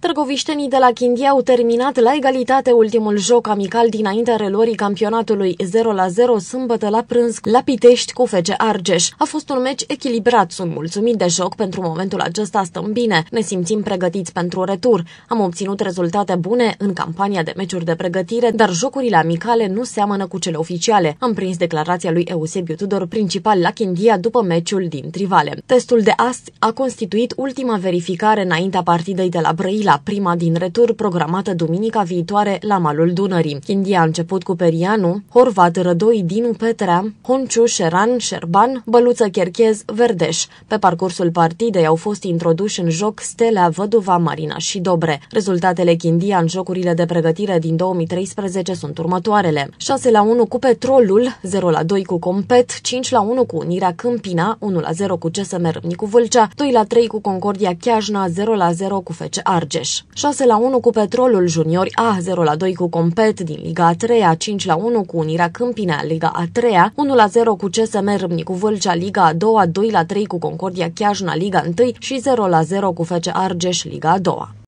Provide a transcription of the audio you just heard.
Târgoviștenii de la Chindia au terminat la egalitate ultimul joc amical dinaintea reluării campionatului 0-0 sâmbătă la prânz la Pitești cu FC Argeș. A fost un meci echilibrat, sunt mulțumit de joc, pentru momentul acesta stăm bine, ne simțim pregătiți pentru retur. Am obținut rezultate bune în campania de meciuri de pregătire, dar jocurile amicale nu seamănă cu cele oficiale. Am prins declarația lui Eusebiu Tudor, principal la Chindia, după meciul din Trivale. Testul de astăzi a constituit ultima verificare înaintea partidei de la Brăila la prima din retur programată duminica viitoare la malul Dunării. India a început cu Perianu, Horvat, Rădoi, Dinu Petrea, Honciu, Șeran, Șerban, Băluță Cherchez, Verdeș. Pe parcursul partidei au fost introduși în joc Stelea, Văduva, Marina și Dobre. Rezultatele Chindia în jocurile de pregătire din 2013 sunt următoarele. 6 la 1 cu Petrolul, 0 la 2 cu Compet, 5 la 1 cu Unirea Câmpina, 1 la 0 cu CSM Râmnicu Vâlcea, 2 la 3 cu Concordia Chiajna, 0 la 0 cu FC Arge. Argeș. 6 la 1 cu Petrolul Juniori A, 0 la 2 cu Compet din Liga a 3 5 la 1 cu Unirea Câmpina, Liga a 3 1 la 0 cu CSM Râmnicu Vâlcea, Liga a 2 2 la 3 cu Concordia Chiajna, Liga 1 și 0 la 0 cu FC Argeș, Liga a 2